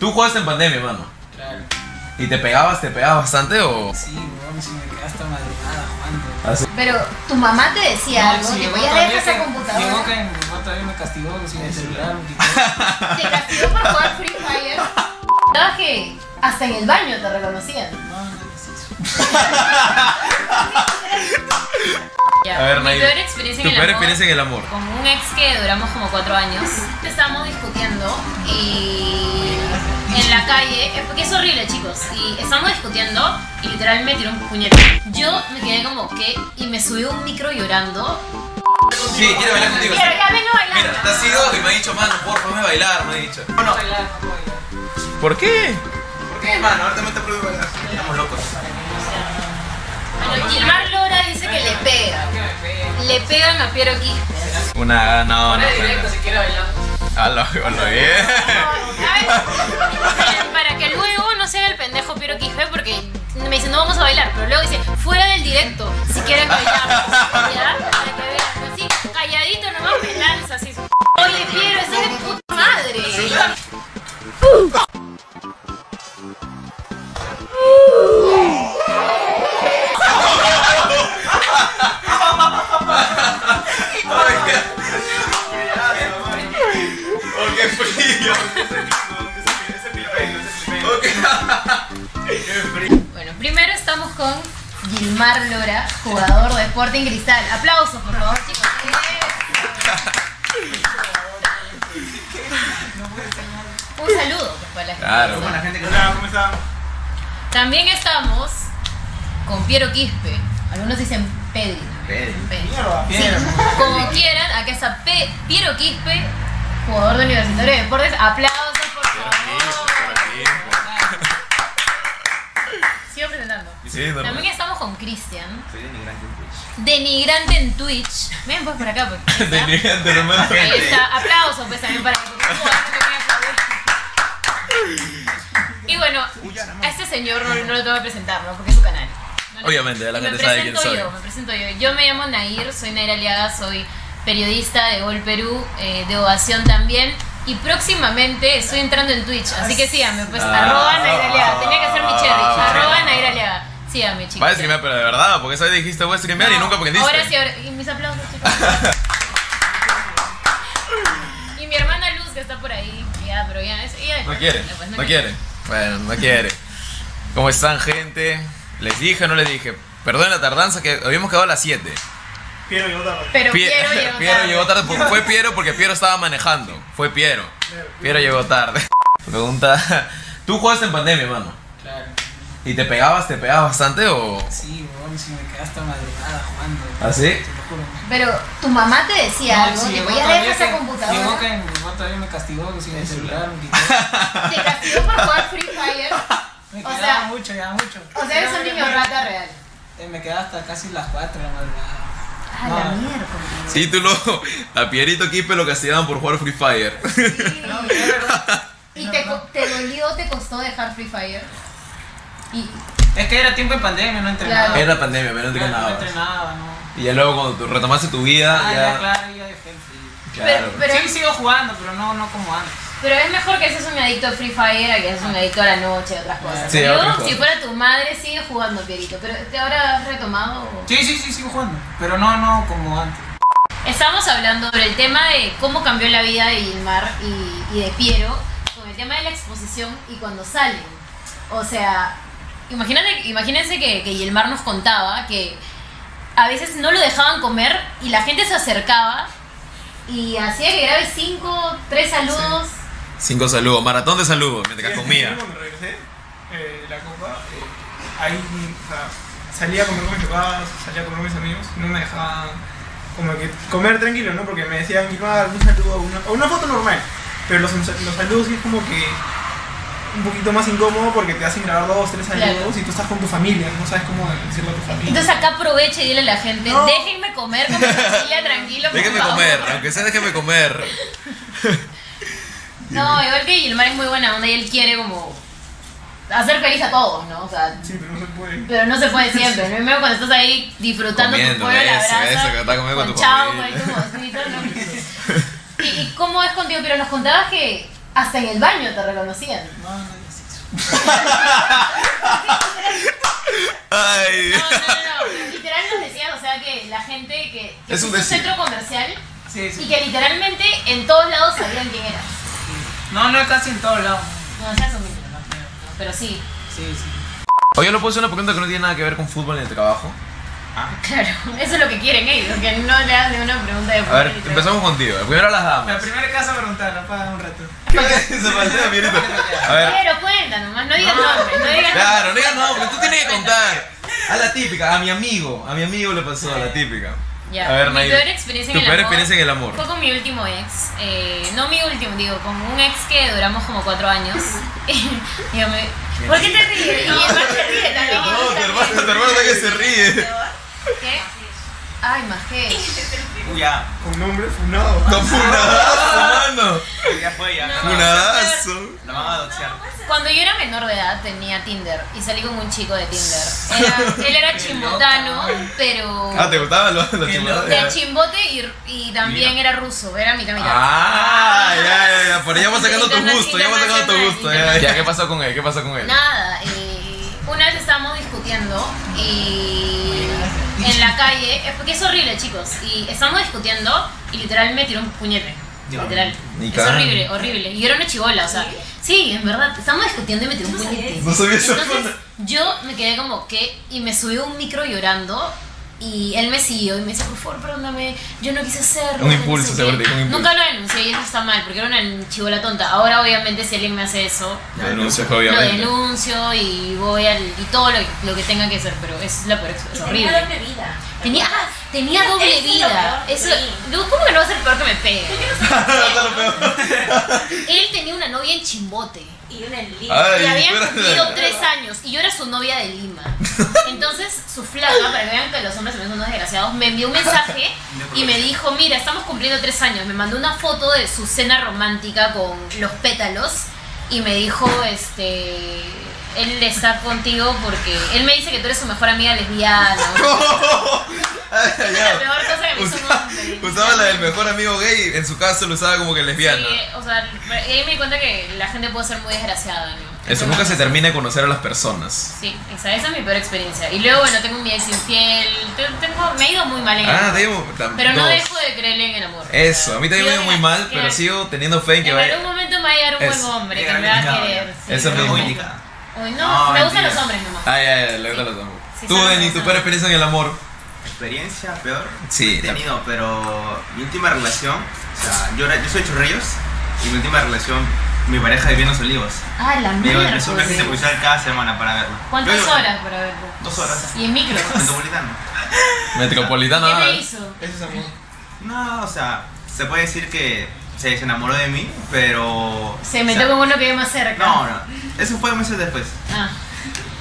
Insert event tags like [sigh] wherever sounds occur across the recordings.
Tú jugaste en pandemia, mano. Claro. ¿Y te pegabas, te pegabas bastante o...? Sí, weón, si me quedé hasta madrugada jugando. Así. Pero tu mamá te decía algo, sí, te voy a dejar esa que- Llegó computadora. que mi mamá todavía me castigó sin el celular. me quitó. [laughs] Te castigó por jugar Free Fire. [laughs] Sabes que hasta en el baño te reconocían. [laughs] Ya, A ver, mi peor experiencia Tu en el peor amor, experiencia en el amor. Con un ex que duramos como cuatro años. Estábamos discutiendo y en la calle, eh, porque es horrible chicos, y estábamos discutiendo y literal me tiró un puñete. Yo me quedé como que y me subió un micro llorando. Sí, quiere bailar contigo. Pero ya vengo bailando. Mira, te has ido y me ha dicho, mano, por favor, me bailar, me ha dicho. No, no, bailar, no puedo bailar. ¿Por qué? ¿Por qué, mano? Ahorita me está prohibido bailar. Estamos locos. Gilmar Lora dice que le pega. Le pegan a Piero Quispe. Una, no, no. Ponle directo si quiere bailar. A lo, a lo bien. Para que luego no se haga el pendejo Piero Quispe porque me dice no vamos a bailar, pero luego dice fuera del directo, si quieren bailar, ¿ya? Para que vean, así, calladito nomás me lanza así. Oye Piero, esa es de puta madre. Gilmar Lora, jugador de Sporting Cristal. Aplausos, por favor, chicos. Un saludo pues, para la gente. Claro. Como la gente que Hola, ¿cómo están? También estamos con Piero Quispe. Algunos dicen Pedri. Pedri. Pedri. Sí, como quieran, acá está Pe- Piero Quispe, jugador de Universitario de Deportes. Aplausos, por favor. Sigo presentando. Sí, normal. También estamos con Cristian, Soy denigrante en Twitch. denigrante en Twitch. Ven pues por acá, pues. [laughs] Denigrante, normal. Ahí está. Aplausos pues también para que aplaudir. Y bueno, a este señor no, no lo tengo que presentar, ¿no? Porque es su canal. No Obviamente, la gente sabe quién presento soy. yo, me presento yo. Yo me llamo Nair, soy Nair Aliaga, soy periodista de Gol Perú, eh, de Ovación también. Y próximamente estoy entrando en Twitch, así que síganme, pues Ah. arroba Nair Aliaga. Tenía que ser mi cherry, Ah. arroba Nair Aliaga. Va a streamear, pero de verdad, porque esa vez dijiste voy a streamear y No, nunca porque diste. Ahora sí, ahora. Y mis aplausos, chicos. [laughs] y mi hermana Luz, que está por ahí. Ya, pero ya. Es, ella No quiere, Pues, no quiere. Bueno, no quiere. ¿Cómo están, gente? ¿Les dije o no les dije? Perdón la tardanza, que habíamos quedado a las 7. Piero llegó tarde. Pero Pie- Piero [laughs] llegó Piero tarde. llegó tarde. porque Fue Piero porque Piero estaba manejando. Fue Piero. Piero llegó tarde. [laughs] Pregunta. ¿Tú jugaste en pandemia, mano? Claro. ¿Y te pegabas, te pegabas bastante o.? Sí, weón, si me quedé hasta madrugada jugando. ¿Ah, sí? Te lo juro. Pero tu mamá te decía No, algo, sí, te llegó voy a todavía dejar esa Llegó computadora. que mi mamá todavía me castigó sin el celular. me. [laughs] Te castigó por jugar Free Fire. Me O quedaba sea- mucho, ya mucho. O sea, eres un niño rata real. Eh, Me quedaba hasta casi las 4 de la madrugada. A No. la mierda. Título: A Pierito Quispe lo castigaban por jugar Free Fire. No, de verdad. ¿Y te, te dolió, te costó dejar Free Fire? Y Es que era tiempo en pandemia, no entrenaba. Claro. Era pandemia, pero no Claro, no entrenaba, no. Y ya luego cuando tú retomaste tu vida, Ah, ya, ya. claro, ya dejé. Claro. Pero- sí, sigo jugando, pero no, no como antes. Pero es mejor que seas un adicto a Free Fire a que seas un adicto a la noche y otras cosas. Sí, Yo, otras cosas. si fuera tu madre, sigue jugando, Pierito. Pero ¿te ahora has retomado? o? Sí, sí, sí, sigo jugando. Pero no, no como antes. Estamos hablando sobre el tema de cómo cambió la vida de Gilmar y, y de Piero con el tema de la exposición y cuando salen. O sea, imagínate, imagínense que, que Gilmar nos contaba que a veces no lo dejaban comer y la gente se acercaba y hacía que grabe cinco, tres saludos. Cinco saludos, maratón de saludos mientras comía. Cuando regresé eh, de la copa, eh, ahí o sea, salía a comer con mis papás, salía a comer con mis amigos, no me dejaban como que comer tranquilo, ¿no? Porque me decían, Gilmar, un saludo, una, o una foto normal. Pero los, los saludos sí es como que un poquito más incómodo porque te hacen grabar dos, tres saludos Claro. y tú estás con tu familia, no sabes cómo decirlo a tu familia. Entonces acá aprovecha y dile a la gente, No. déjenme comer con mi familia [laughs] tranquilo. Déjenme favor". comer, aunque sea déjenme comer. [laughs] No, igual que Gilmar es muy buena onda y él quiere como hacer feliz a todos, ¿no? O sea, Sí, pero no se puede. pero no se puede [laughs] siempre. ¿no? Primero cuando estás ahí disfrutando Comiendo, tu a la eso, brasa, eso, que estás comiendo con tu chao, familia. con tu mocito, ¿no? ¿Y, y cómo es contigo? Pero nos contabas que hasta en el baño te reconocían. No, no. [laughs] Ay. No, no, no, no. Literal nos decían, o sea, que la gente que, que Es un a centro comercial Sí, y sí. que literalmente en todos lados sabían quién eras. No, no casi en todos lados. No, seas humilde, no, pero sí. Sí, sí. Oye, ¿no puedo hacer una pregunta que no tiene nada que ver con fútbol ni el trabajo? Claro, eso es lo que quieren ellos, que no le hagan de una pregunta de A ver, fútbol y todo. empezamos contigo. Primero las La damas. primera casa preguntar, para un rato. ¿Qué [laughs] se? A ver. Pero cuenta nomás, no digas nombres, no digas Claro, no nombres. digas no, pero tú tienes que contar. A la típica, a mi amigo. A mi amigo le pasó, a la típica. Ya, A ver, mi Nair. peor experiencia Tu en el peor amor experiencia en el amor. Fue con mi último ex, eh, no mi último, digo, con un ex que duramos como cuatro años. [laughs] Dígame, ¿por qué te ríes? Y el man se ríe también. No, tu también. hermano, tu hermano que se ríe. ¿Qué? Ay, majé. Uy, ya. Un nombre funado. No, funadazo, mano. Ya fue, ya. No. Funadazo. La van a doxear. Cuando yo era menor de edad tenía Tinder y salí con un chico de Tinder. Era- él era chimbotano, pero Ah, ¿te gustaba lo, lo Qué chimbote? de chimbote y, y también era ruso, era mitad mitad. Ah, ya, ya, ya. Por ahí vamos sacando tu gusto, ya vamos sacando tu gusto. Ya, ya, ¿qué pasó con él? ¿Qué pasó con él? Nada, eh, una vez estábamos discutiendo y en la calle, es porque es horrible chicos, y estábamos discutiendo y literal me tiró un puñete. Literal. Ni Es horrible, horrible. Y yo era una chivola, o sea, sí, en verdad, estábamos discutiendo y me tiró un puñete. No sabía eso. Entonces yo me quedé como que y me subí a un micro llorando y él me siguió y me dice, por favor, perdóname, yo no quise hacerlo. Un impulso, sé qué". seguro. Nunca lo denuncié y eso está mal porque era una chivola tonta. Ahora obviamente si alguien me hace eso, Lo denuncias, lo obviamente. denuncio y voy al y todo lo, lo que tenga que hacer, pero es la peor es horrible. Tenía doble vida. Tenía, ah, tenía doble Eso es lo vida. peor, Eso, digo, ¿cómo que no va a ser peor que me pegue? [laughs] Está lo peor. Él tenía una novia en Chimbote. Y una en Lima. Ay, Y habían cumplido tres años y yo era su novia de Lima. [laughs] Entonces su flaca, para que vean que los hombres también son unos desgraciados, me envió un mensaje [laughs] y me dijo, mira, estamos cumpliendo tres años. Me mandó una foto de su cena romántica con los pétalos y me dijo, este, él está contigo porque él me dice que tú eres su mejor amiga lesbiana. [laughs] Es la peor cosa que me hizo un Usaba- la del mejor amigo gay, en su caso lo usaba como que lesbiana. Sí, o sea, ahí me di cuenta que la gente puede ser muy desgraciada, ¿no? Eso nunca se termina de conocer a las personas. Sí, esa, esa es mi peor experiencia. Y luego, bueno, tengo mi ex infiel. te- Tengo, me ha ido muy mal en el Ah, amor. te digo, tam- Pero no dejo de creerle en el amor. Eso, a mí también me ha ido muy en- mal, pero sigo teniendo fe en que En vaya. algún momento me va a llegar un buen hombre que me va a indicado, querer. sí. Eso mismo. Muy indicada. Uy, no, No, me gustan los hombres nomás. Ay, ay, ay, le gustan los hombres. Sí, Tú, sabe, Denny, tu sabe. peor experiencia en el amor. Experiencia peor. Sí, He tenido, pero mi última relación, o sea, yo, era- yo soy de Chorrillos y mi última relación, mi pareja vivía en Los Olivos. Ah, la Me mierda. un viaje pues. policial cada semana para verlo. ¿Cuántas Yo- horas para verlo? Dos horas. Y en micro. [laughs] Metropolitano. Metropolitano, ¿Qué ah, me hizo? Ese es amor. No, o sea, se puede decir que se, se enamoró de mí, pero... Se o metió sea, con uno que vive más cerca. No, no. Eso fue meses después. Ah,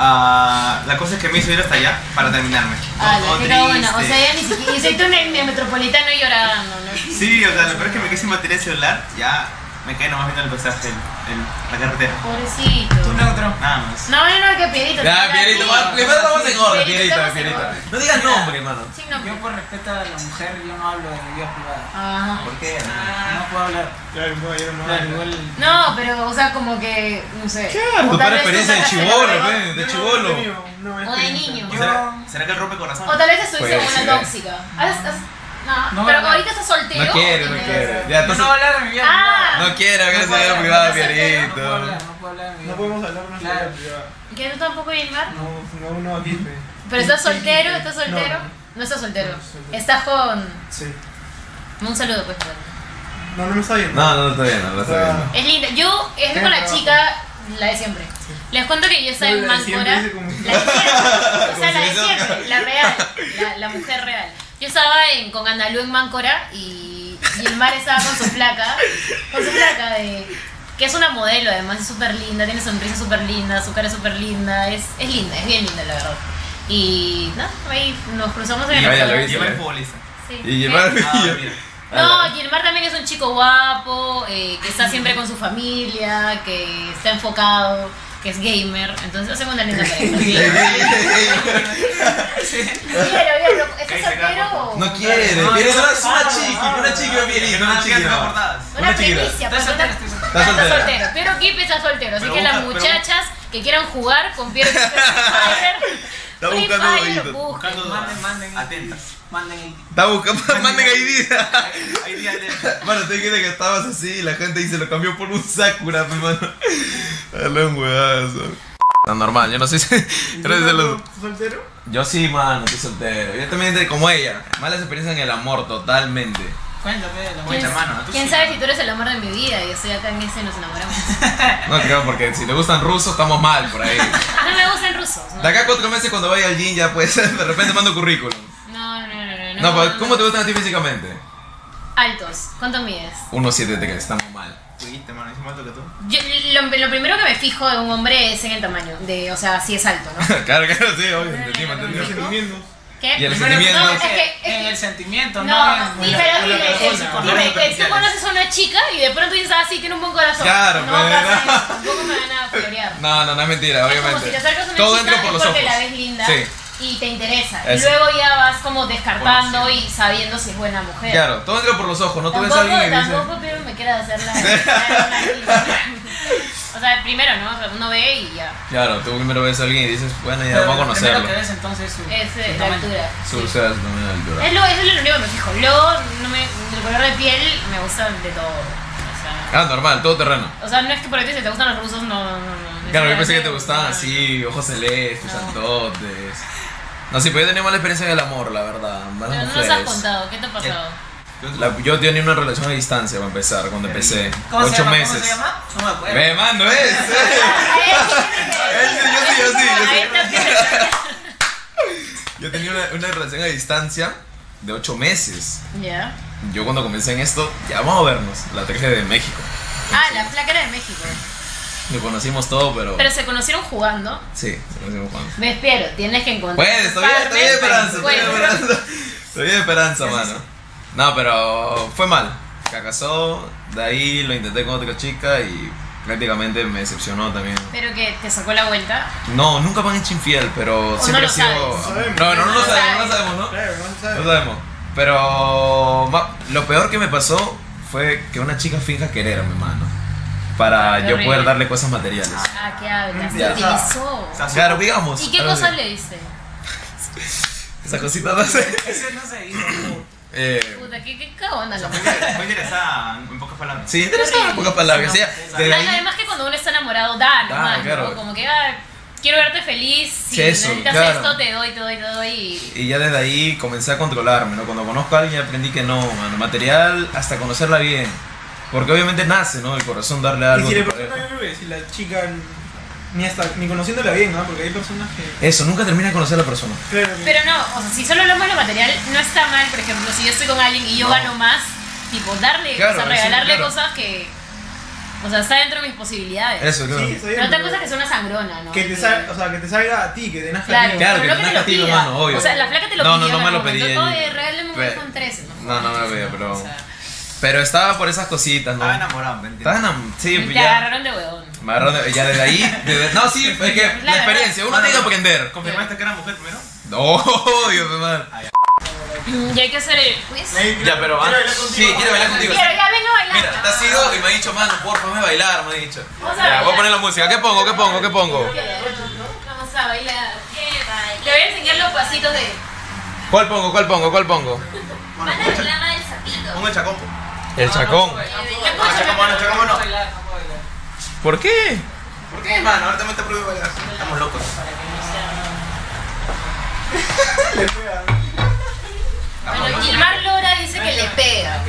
Ah, la cosa es que me hizo ir hasta allá para terminarme. ah Todo la qué buena. O sea, ya ni siquiera. Soy tú en el metropolitano llorando, ¿no? Sí, o sea, lo peor es que me quise mantener el celular, ya me quedé nomás viendo el paisaje, el, el- la carretera. Pobrecito. Tú neutro. Nada más. No, no, no, que Pierito. Ya, Pierito, primero estamos en orden, Pierito. No digas nombre, hermano. Sí, no. Yo por respeto a la mujer, yo no hablo de mi vida privada. Ajá. ¿Por qué? No puedo hablar. Claro, no, yo no. Claro, igual. No, pero, o sea, como que, no sé. Claro, tú experiencia de pe, de chibolo. O de niño. Yo- ¿Será, ¿Será que él rompe corazón? O tal vez estuviste una tóxica. ¿Has- has- No, No, pero no. ahorita estás soltero. No quiere, no ¿o quiere. tienes- Ya, entonces. no hablar de mi vida Ah. No quiere hablar de No vida privada, hablar, no puedo No puedo Pierito. hablar, no puedo hablar de mi vida No podemos hablar de nuestra vida privada. ¿Que tú tampoco? No, no, no aquí. pe. ¿Pero estás soltero? ¿Estás soltero? No, No estás soltero. Estás con. Sí. Un saludo, pues. No, no me está viendo. No, no, no está bien, no, está bien. Es linda. Yo estoy con la chica, la de siempre. Les cuento que yo estaba en la de siempre Máncora. La de siempre. O sea, la de siempre, la real, la mujer real. Yo estaba en, con Analú en Máncora y, y el mar estaba con su placa, con su placa de que es una modelo, además es súper linda, tiene sonrisa súper linda, su cara es súper linda, es, es linda, es bien linda la verdad. Y no, ahí nos cruzamos en Y el restaurante. vi. Lleva el futbolista. Sí. Y llevar Ah. No, Gilmar también es un chico guapo, eh, que está siempre con su familia, que está enfocado. que es gamer, entonces hacemos una linda [laughs] pareja. Quiero, quiero, ¿estás Cállate, soltero o...? No quiere, No, quiere no, una, es una no, una chica, no, Pierito, No, una chica. no. Una Una primicia, soltero, una- estoy soltero. Está Está soltera. soltero. Piero Kip está soltero. Así Pero que las busca- pero- muchachas que quieran jugar con Piero Kip en Free [laughs] Fire, Está Free buscando Fire, huevitos. busquen. Buscando Manden, manden. Atentas. Manden el. Está buscando, [laughs] manden ID. Ahí día. Mano, te dije que estabas así y la gente dice lo cambió por un Sakura, mi mano. [laughs] Dale un huevazo. Está normal, yo no sé si. yo no sé si lo- ¿Estás soltero? Yo sí, mano, estoy soltero. Yo también como ella. Malas experiencias en el amor, totalmente. Cuéntame la ¿Quién, Mucha mano, quién sí, sabe mano. si tú eres el amor de mi vida y estoy acá en ese y nos enamoramos? [laughs] No creo, porque si te gustan rusos, estamos mal por ahí. [laughs] No me gustan rusos. No, De acá a cuatro meses, cuando vaya al gym, ya pues [laughs] de repente mando currículum. no, no, no. no, No, pero ¿cómo te gustan a ti físicamente? Altos. ¿Cuánto mides? 1.7 te crees, estamos mal. Fuiste, mano, hice más alto que tú. Yo, lo, lo primero que me fijo de un hombre es en el tamaño. De, o sea, si es alto, ¿no? [laughs] claro, claro, sí, obvio, entendimos, entendimos. ¿Qué? Y el sentimiento. No, es- es que- es En el sentimiento, No, sí, pero es- que tú conoces a una chica y de pronto dices, ah, sí, tiene un buen corazón. Claro, no pues, no. tampoco me van a florear. No, no, no es mentira, Es como obviamente. si te acercas a una Todo chica entra por es los porque ojos. la ves linda Sí. y te interesa. Eso. Y luego ya vas como descartando y sabiendo si es buena mujer. Claro, todo entra por los ojos, no tú ves a alguien y dices. Tampoco pero me quiera hacer la... [laughs] o sea, primero, ¿no? O sea, uno ve y ya. Claro, tú primero ves a alguien y dices, bueno, ya vamos a lo conocerlo. que ves entonces su, Es eh, su la altura. Su sí. o sea, también la altura. Es lo, eso es lo único que me fijo. Luego, no me, el color de piel me gusta de todo. O sea, Ah, normal, todo terreno. o sea, no es que por ti si te gustan los rusos, no, no, no. Claro, yo pensé que te gustaban no. así, ojos celestes, No. santotes. No, sí, pero yo tenía mala experiencia en el amor, la verdad. Malas Pero no nos has contado, ¿qué te ha pasado? La- yo tenía una relación a distancia para empezar, cuando empecé. ¿Cómo se Ocho llama? meses. ¿Cómo se llama? No me acuerdo. Ve, mando, ¿ves? [laughs] Yo sí, yo sí, yo sí. Yo tenía una, una relación a distancia de ocho meses. Ya. Yo cuando comencé en esto, ya vamos a vernos, la traje de México. Ah, la placa era de México. Lo conocimos todo, pero... Pero se conocieron jugando. Sí, se conocimos jugando. Me espero, tienes que encontrar. Puedes, todavía, todavía hay esperanza, hay Bueno, esperanza. Todavía hay esperanza, mano. No, pero fue mal. Fracasó, de ahí lo intenté con otra chica y prácticamente me decepcionó también. Pero que te sacó la vuelta. No, nunca me han hecho infiel, pero no siempre lo ha sido. sabes. Sabemos. No, no, no, No lo lo sabemos, no lo sabemos, ¿no? Claro, no se sabe. No sabemos. Pero ma- lo peor que me pasó fue que una chica finja quererme, mano. Para Qué yo horrible. poder darle cosas materiales. Ah, ¿qué hablas? Ya. utilizó. Claro, digamos. ¿Y qué cosas le diste? Esa cosita no sé. Ese no se dijo. Eh, Puta, qué, qué cagona la mujer. interesada- muy interesada en pocas palabras. sí, interesante en pocas palabras. Sí, o no, sea, esa- desde Ah, ahí. Además que cuando uno está enamorado da nomás, ¿no? claro. Como que, ah, quiero verte feliz, si Sí, eso, necesitas claro. esto, te doy, te doy, te doy. y- Y ya desde ahí comencé a controlarme, ¿no? Cuando conozco a alguien aprendí que no, mano. Material hasta conocerla bien. Porque obviamente nace, ¿no? El corazón darle Y algo. si a le preguntan, si la chica ni hasta ni conociéndola bien, ¿no? Porque hay personas que. Eso, nunca termina de conocer a la persona. Claro, que- Pero no, o sea, si solo hablamos de lo material, no está mal, por ejemplo, si yo estoy con alguien y yo No. gano más, tipo, darle, Claro, o sea, regalarle claro. cosas que. O sea, está dentro de mis posibilidades. Eso, claro. Sí, Pero otra cosa es que sea una sangrona, ¿no? que te salga, o sea, que te salga a ti, que te nazca Claro, a ti. Claro, pero que no te que te nazca a ti, hermano, obvio. O sea, la flaca te lo No, pidió no, no en me lo pedí. momento, ella- "Oye, regálame un iPhone 13, ¿no? No, no me lo pedía, pero. O sea, Pero estaba por esas cositas, ¿no? Estaba enamorado, ¿me entiendes? Estaba enam- Sí, te ya. agarraron de huevón. Me agarraron de- ya desde ahí. desde- no, sí, es que la experiencia, uno No, no, tiene que aprender. ¿Confirmaste que era mujer primero? No, Dios mío, man. Y hay que hacer el quiz. Ya, pero quiero contigo. Sí, quiere bailar contigo. Quiero, ya vengo a bailar. Mira, te has ido y me ha dicho, mano, porfa, me bailar, me ha dicho. Vamos a Ya, voy a poner la música. ¿Qué pongo? ¿Qué pongo? ¿Qué pongo? Vamos a bailar. Te voy a enseñar los pasitos de. ¿Cuál pongo? ¿Cuál pongo? ¿Cuál pongo? Bueno, Van a reclamar el sapito. Pongo el chacón. El chacón. No, chacón, bueno, chacón. ¿Por qué? ¿Por qué, mano? Ahorita me está prohibido bailar. Estamos locos. [laughs] Bueno, Gilmar Lora dice que le pega.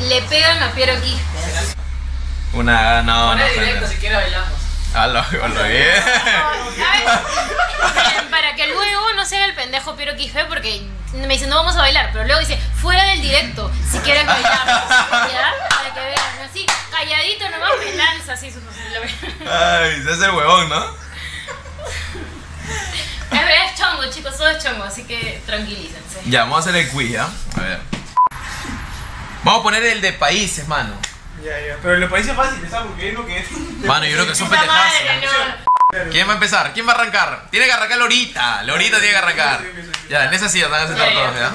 Le pegan a Piero Quispe. Una. No, no, directo si quieres bailamos. Ah, lo, lo bien. A [laughs] para que luego no se haga el pendejo Piero Quispe porque me dice no vamos a bailar, pero luego dice fuera del directo si quieres bailar, Ay, se hace el huevón, ¿no? Es es chongo, chicos, todo es chongo, así que tranquilícense. Ya, vamos a hacer el quiz, ¿ya? A ver. Vamos a poner el de países, mano. Ya, ya. Pero en los países fáciles, ¿sabes? Porque hay uno que es. Mano, yo creo que son pendejadas. ¿Quién va a empezar? ¿Quién va a arrancar? Tiene que arrancar Lorita. Lorita tiene que arrancar. Ya, en esa silla van a sentar Ya, todos, ¿ya?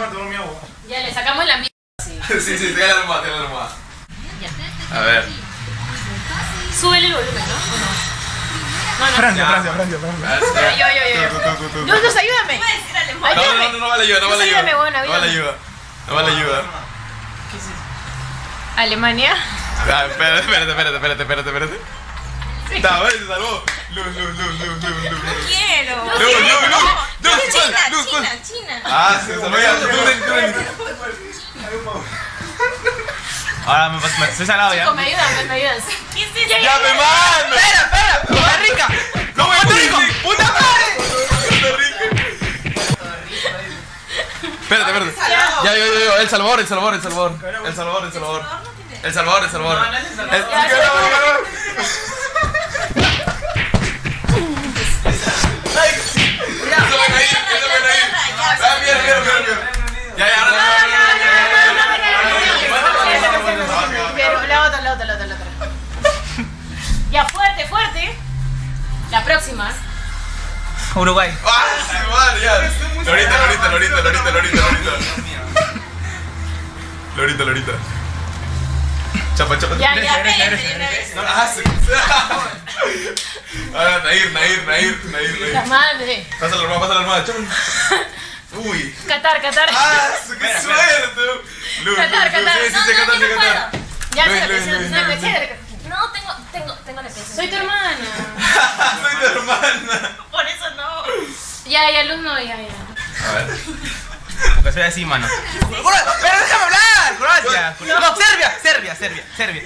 Ya le sacamos la mierda. Sí. [laughs] Sí, sí, tenga la almohada, tenga la almohada. A ver. Súbele el volumen, ¿no? ¿O no? No, no. Francia, Francia, Francia, Francia. yo, yo, yo. Ayúdame. No, Ayúdame. no, no, no vale ayuda, no vale ayuda. Ayúdame, buena, No vale ayuda. No vale ayuda. Alemania. Ah, espérate, espérate, espérate, espérate, espérate, espérate. Está, vale, se salvó. Luz, luz, luz, luz, luz, luz. Quiero. Luz, luz, luz. Luz, China. China, China. Ah, se salvó ya. Tú, ven, tú, ven. Ahora me, me estoy salado ya. Me ayudan, me ayudan. ¡Ya, me mando! Espera, espera. Costa Rica. ¡No me Puerto Rico. Puta madre. Costa Rica. Espérate, espérate. Ya, yo, yo, yo. El Salvador, El Salvador, El Salvador. El Salvador, El Salvador. El Salvador, El Salvador. El- Eso Uruguay. [laughs] ¡Ah, sí, madre, ya! Lorita, Lorita, Lorita, Lorita, Lorita, Lorita. Lorita, Lorita. Chapa, chapa. Ya, ya. No, ah, sí. [laughs] Ahora, Nair, Nair, Nair, Nair, La madre. Pasa la armada, pasa la armada, chapa. [laughs] Uy. Qatar, Qatar. ¡Ah, su- qué suerte! Luz, Qatar. Qatar. Sí, sí, No, sí, no, Qatar, Qatar. Ya, se se- se- se- No, tengo, tengo, tengo la. Soy tu hermana. Soy tu hermana. No. Ya, ya, Luz no, ya, ya. A ver. Porque soy así, mano. Pero déjame hablar. Croacia. No, Serbia, Serbia, Serbia, Serbia.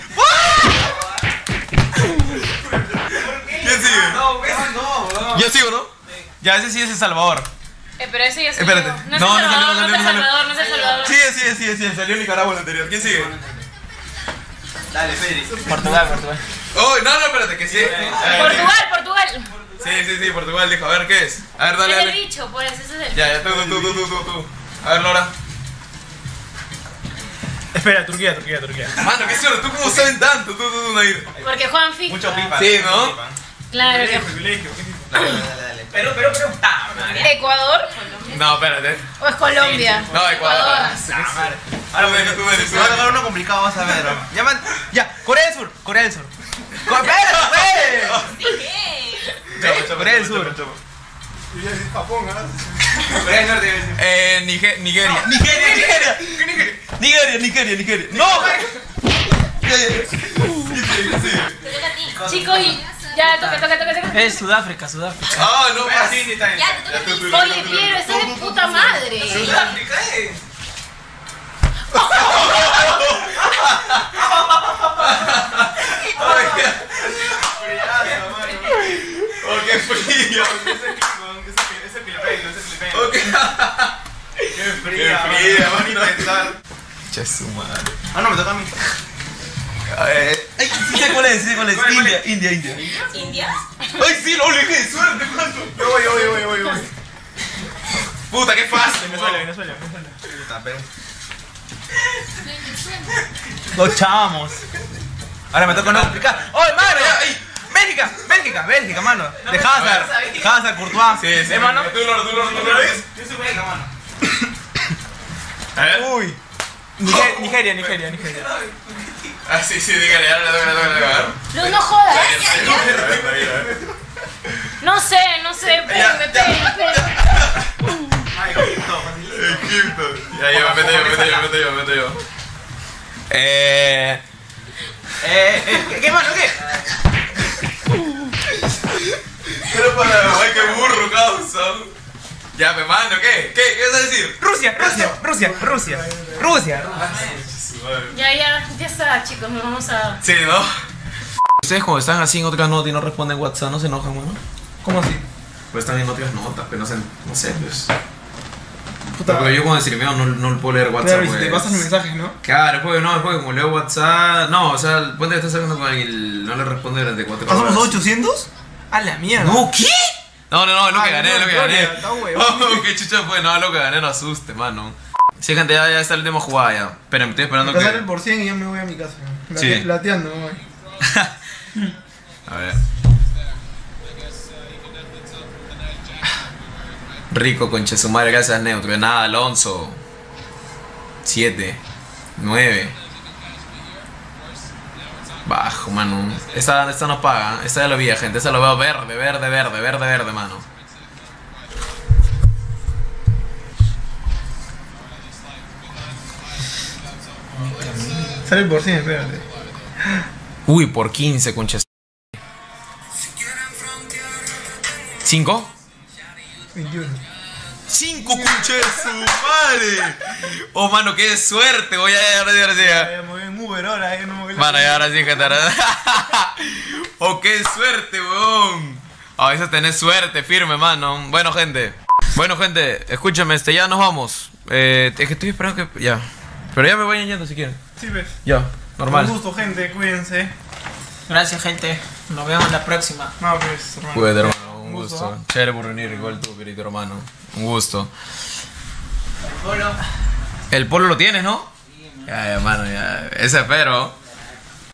¿Quién sigue? No, no, Yo sigo, ¿no? Ya, ese sí es El Salvador. Eh, pero ese ya se Espérate. No es No, El no Salvador, salió, no es El no salió. Salvador, no es El Salvador. Sigue, sigue, sigue, sigue. Salió Nicaragua el anterior. ¿Quién sigue? Dale, Pedri. Portugal, Portugal. Oh, no, no, espérate, que sí. Portugal, Portugal. Sí, sí, sí, Portugal dijo. A ver, ¿qué es? A ver, dale, Es el dale. bicho, por eso ese es el Ya, ya, tú, tú, tú, tú, tú, tú. A ver, Laura. Espera, Turquía, Turquía, Turquía. Mano, qué suerte, ¿tú cómo saben tanto? Tú, tú, tú, Nair. Porque Juan FIFA. Mucho pipa. Sí, ¿no? Claro que. Privilegio, ¿qué tipo? Pero, pero, pero. Ah, madre. ¿Ecuador? No, espérate. ¿O es Colombia? No, Ecuador. Ahora Tú, ven, tú, ven, tú, Me va a tocar uno complicado, vas a ver. Ya, man- ya, Corea del Sur, Corea del Sur. Co- Espérate, pues. Chapa, chapa, Corea del Sur. es Japón, ¿ah? Corea del Norte. Eh, Nige- Nigeria. Nigeria, Nigeria. Nigeria, Nigeria, Nigeria. ¡No! Chicos, y- ya, toca, toca, toca, toca. Es Sudáfrica, Sudáfrica. Ah, no, Ah, sí, sí, está bien. Ya, te toca Ya, a tú, ti. tú, tú, Oye, tú, tú, Piero, tú, ese es puta madre. Sudáfrica, eh. Oh, qué frío. Oh, qué- frío, Van a intentar. Che, su madre. Ah, no, me toca a mí. Ay, sí sé cuál es, sí sé cuál es. ¿Cuál, cuál India, es? India, India. India. Ay, sí, lo dije, suerte, mano. Yo voy, yo voy, yo voy, yo voy. Puta, qué fácil. Venezuela, Venezuela, Venezuela. Puta, Perú. Lo chamos. Ahora me toca no complicar. ¡Oh, mano! Ya, ay. Bélgica, Bélgica, Bélgica, mano. De Hazard. Hazard, Courtois. Sí, sí. ¿Eh, mano? Tú, Loro, tú, tú, Loro. Yo soy belga, mano. A ver. Uy. Niger- Nigeria, Nigeria, Nigeria. Ah, sí, sí, dígale, ya, ya, ya, ya, ya, Luz, no jodas. A ver, a ver, a ver. No sé, no sé, espérenme, espérenme, Egipto. Egipto. Ya, ya, me meto yo, me meto yo, me meto yo, me meto yo. Eh. Eh, eh, ¿qué, qué, mano, qué? Pero para, ay, qué burro, causa. Ya, me mando, ¿qué? ¿Qué? ¿Qué vas a decir? Rusia, Rusia, Rusia, Rusia. Rusia. Ya, ya, ya está, chicos, nos vamos a. Sí, ¿no? Ustedes cuando están así en otras notas y no responden WhatsApp, ¿no se enojan, mano? ¿Cómo así? Pues están en otras notas, pero no sé, no sé, pues. Porque yo cuando streameo no, no puedo leer WhatsApp, Claro, y si te pues. pasas mensajes, ¿no? Claro, después no, después como leo WhatsApp. No, o sea, el puente que estás saliendo con alguien no le responde durante 4 horas. ¿Pasamos 800? A la mierda. No, ¿qué? No, no, no, es lo que ah, gané, es lo que gané. [laughs] Oh, qué chucha fue, no, es lo que gané, no asuste, mano. Sí, gente, ya, ya está la última jugada ya. Pero me estoy esperando que. el por 100 y ya me voy a mi casa. Sí. Plateando, voy. [laughs] a ver. Rico, conche su madre, gracias, Neutro. Nada, Alonso. 7, 9. Bajo, mano. Esta, esta no paga. Esta ya lo vi, gente. Esta lo veo verde, verde, verde, verde, verde, mano. Sale por 100, espérate. Uy, por 15, concha. 5. 21. 5 concha de su madre. Oh, mano, qué suerte. Voy a ahora sí, ahora sí. ya. Me voy en Uber ahora, ya no me voy en la- Mano, ya ahora sí, gente. ahora- [laughs] oh, qué suerte, weón. A veces tenés suerte, firme, mano. Bueno, gente. Bueno, gente, escúchame, este, ya nos vamos. Eh, es que estoy esperando que. Ya. Pero ya me vayan yendo si quieren. Sí, ves. Ya, normal. Un gusto, gente, cuídense. Gracias, gente. Nos vemos la próxima. No, pues, hermano. Cuídate, hermano. Un Un gusto. gusto. Chévere por venir, igual tú, querido hermano. Un gusto. Polo. El polo lo tienes, ¿no? Ya, ya, mano, ya. Ese espero.